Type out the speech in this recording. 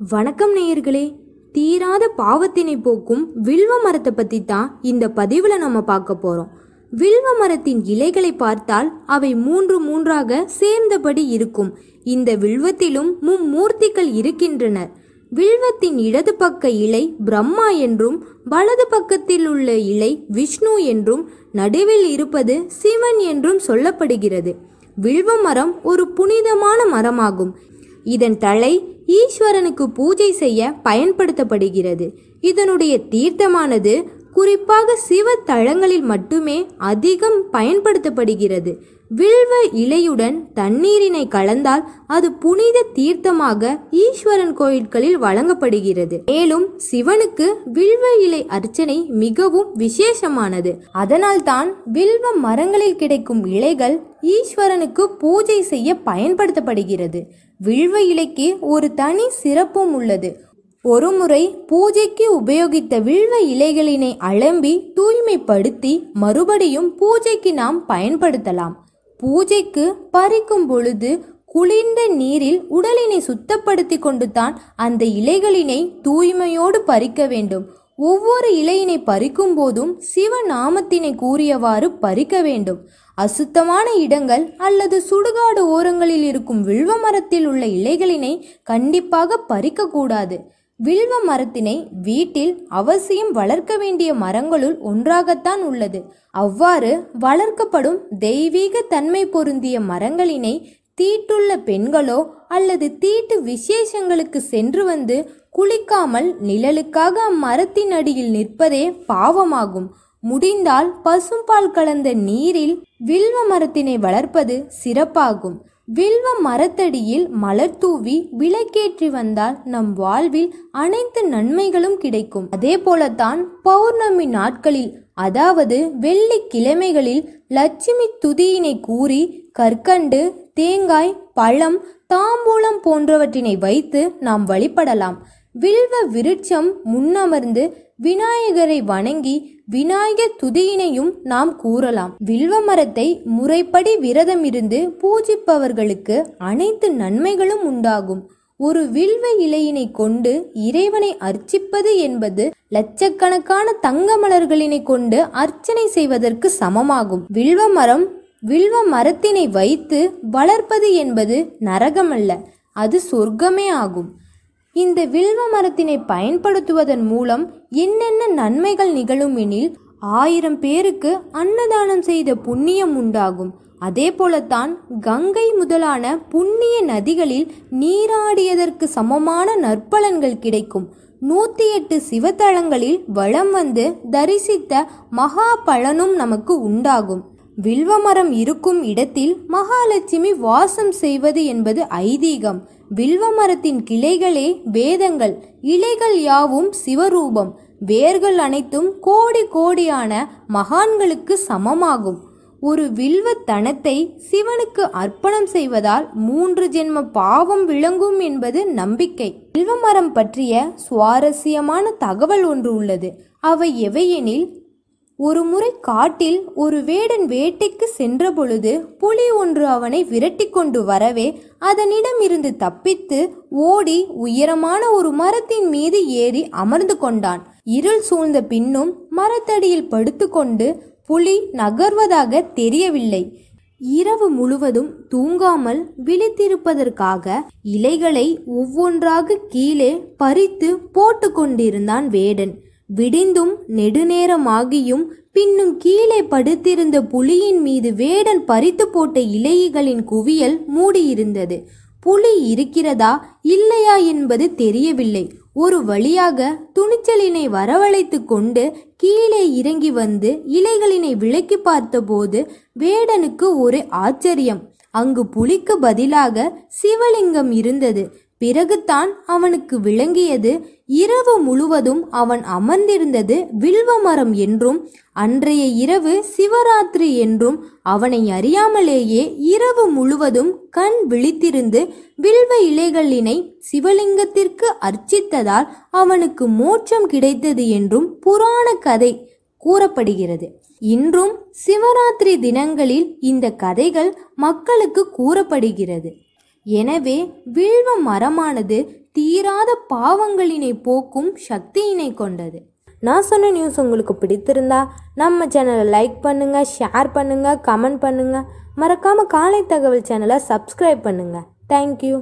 வணக்கம் நேயர்களே. தீராத பாவத்தினை போக்கும் வில்வ மரத்தை பற்றி தான் இந்த பதிவில் நம்ம பார்க்க போகிறோம் வில்வ மரத்தின் இலைகளை பார்த்தால் அவை மூன்று மூன்றாக சேர்ந்தபடி இருக்கும். இந்த வில்வத்திலும் மும்மூர்த்திகள் இருக்கின்றனர். வில்வத்தின் இடது பக்க இலை பிரம்மா என்றும் வலது பக்கத்தில் உள்ள இலை விஷ்ணு என்றும் நடுவில் இருப்பது சிவன் என்றும் சொல்லப்படுகிறது. வில்வ மரம் ஒரு புனிதமான மரமாகும். இதன் தலை ஈஸ்வரனுக்கு பூஜை செய்ய பயன்படுத்தப்படுகிறது. இதனுடைய தீர்த்தமானது குறிப்பாக சிவ தளங்களில் மட்டுமே அதிகம் பயன்படுத்தப்படுகிறது. வில்வ இலையுடன் தண்ணீரினை கலந்தால் அது புனித தீர்த்தமாக ஈஸ்வரன் கோயில்களில் வழங்கப்படுகிறது. மேலும் சிவனுக்கு வில்வ இலை அர்ச்சனை மிகவும் விசேஷமானது. அதனால்தான் வில்வ மரங்களில் கிடைக்கும் இலைகள் ஈஸ்வரனுக்கு பூஜை செய்ய பயன்படுத்தப்படுகிறது. வில்வ இலைக்கு ஒரு தனி சிறப்பும் உள்ளது. ஒருமுறை பூஜைக்கு உபயோகித்த வில்வ இலைகளினை அலம்பி தூய்மைப்படுத்தி மறுபடியும் பூஜைக்கு நாம் பயன்படுத்தலாம். பூஜைக்கு பறிக்கும் பொழுது குளிர்ந்த நீரில் உடலினை சுத்தப்படுத்தி கொண்டு தான் அந்த இலைகளினை தூய்மையோடு பறிக்க வேண்டும். ஒவ்வொரு இலையினை பறிக்கும் போதும் சிவநாமத்தினை கூறியவாறு பறிக்க வேண்டும். அசுத்தமான இடங்கள் அல்லது சுடுகாடு ஓரங்களில் இருக்கும் வில்வ மரத்தில் உள்ள இலைகளினை கண்டிப்பாக பறிக்கக்கூடாது. வில்வ மரத்தினை வீட்டில் அவசியம் வளர்க்க வேண்டிய மரங்களுள் ஒன்றாகத்தான் உள்ளது. அவ்வாறு வளர்க்கப்படும் தெய்வீக தன்மை பொருந்திய மரங்களினை தீட்டுள்ள பெண்களோ அல்லது தீட்டு விசேஷங்களுக்கு சென்று வந்து குளிக்காமல் நிழலுக்காக அம்மரத்தின் அடியில் நிற்பதே பாவமாகும். முடிந்தால் பசும்பால் கலந்த நீரில் வில்வ மரத்தினை வளர்ப்பது சிறப்பாகும். வில்வ மரத்தடியில் மலர் தூவி விளக்கேற்றி வந்தால் நம் வாழ்வில் அனைத்து நன்மைகளும் கிடைக்கும். அதே போலத்தான் பௌர்ணமி நாட்களில் அதாவது வெள்ளி கிழமைகளில் லட்சுமி துதியினை கூறி கற்கண்டு தேங்காய் பழம் தாம்பூலம் போன்றவற்றினை வைத்து நாம் வழிபடலாம். வில்வ விருட்சம் முன்னமர்ந்து விநாயகரை வணங்கி விநாயகர் துதியினையும் நாம் கூறலாம். வில்வ மரத்தை முறைப்படி விரதம் இருந்து பூஜிப்பவர்களுக்கு அனைத்து நன்மைகளும் உண்டாகும். ஒரு வில்வ இலையினை கொண்டு இறைவனை அர்ச்சிப்பது என்பது லட்சக்கணக்கான தங்க மலர்களினை கொண்டு அர்ச்சனை செய்வதற்கு சமமாகும். வில்வ மரம் வில்வ மரத்தினை வைத்து வளர்ப்பது என்பது நரகமல்ல அது சொர்க்கமே ஆகும். இந்த வில்வ மரத்தினை பயன்படுத்துவதன் மூலம் என்னென்ன நன்மைகள் நிகழும் எனில் ஆயிரம் பேருக்கு அன்னதானம் செய்த புண்ணியம் உண்டாகும். அதே போலத்தான் கங்கை முதலான புண்ணிய நதிகளில் நீராடியதற்கு சமமான நற்பலன்கள் கிடைக்கும். நூத்தி எட்டு சிவத்தலங்களில் வளம் வந்து தரிசித்த மகா பலனும் நமக்கு உண்டாகும். வில்வமரம் இருக்கும் இடத்தில் மகாலட்சுமி வாசம் செய்வது என்பது ஐதீகம். வில்வமரத்தின் கிளைகளே வேதங்கள் இலைகள் யாவும் சிவரூபம். வேர்கள் அனைத்தும் கோடி கோடியான மகான்களுக்கு சமமாகும். ஒரு வில்வத்தனத்தை சிவனுக்கு அர்ப்பணம் செய்வதால் மூன்று ஜென்ம பாவம் விளங்கும் என்பது நம்பிக்கை. வில்வமரம் பற்றிய சுவாரஸ்யமான தகவல் ஒன்று உள்ளது. அவை எவையெனில் ஒரு முறை காட்டில் ஒரு வேடன் வேட்டைக்கு சென்றபொழுது புலி ஒன்று அவனை விரட்டி கொண்டு வரவே அதனிடம் இருந்து தப்பித்து ஓடி உயரமான ஒரு மரத்தின் மீது ஏறி அமர்ந்து கொண்டான். இருள் சூழ்ந்த பின்னும் மரத்தடியில் படுத்துக்கொண்டு புலி நகர்வதாக தெரியவில்லை. இரவு முழுவதும் தூங்காமல் விழித்திருப்பதற்காக இலைகளை ஒவ்வொன்றாக கீழே பறித்து போட்டு கொண்டிருந்தான் வேடன். விடிந்தும் நெடுநேரமாகியும் பின்னும் கீழே படுத்திருந்த புலியின் மீது வேடன் பறித்து போட்ட இலைகளின் குவியல் மூடியிருந்தது. புலி இருக்கிறதா இல்லையா என்பது தெரியவில்லை. ஒரு வழியாக துணிச்சலினை வரவழைத்து கொண்டு கீழே இறங்கி வந்து இலைகளினை விளக்கி பார்த்தபோது வேடனுக்கு ஒரு ஆச்சரியம். அங்கு புலிக்கு பதிலாக சிவலிங்கம் இருந்தது. பிறகுதான் அவனுக்கு விளங்கியது. இரவு முழுவதும் அவன் அமர்ந்திருந்தது வில்வ மரம் என்றும் அன்றைய இரவு சிவராத்திரி என்றும் அவனை அறியாமலேயே இரவு முழுவதும் கண் விழித்திருந்து வில்வ இலைகளினை சிவலிங்கத்திற்கு அர்ச்சித்ததால் அவனுக்கு மோட்சம் கிடைத்தது என்றும் புராண கதை கூறப்படுகிறது. இன்றும் சிவராத்திரி தினங்களில் இந்த கதைகள் மக்களுக்கு கூறப்படுகிறது. எனவே வில்வ மரமானது தீராத பாவங்களினை போக்கும் சக்தியினை கொண்டது. நான் சொன்ன நியூஸ் உங்களுக்கு பிடித்திருந்தா நம்ம சேனலை லைக் பண்ணுங்க ஷேர் பண்ணுங்க கமெண்ட் பண்ணுங்க. மறக்காம காலை தகவல் சேனலை சப்ஸ்கிரைப் பண்ணுங்க. தேங்க்யூ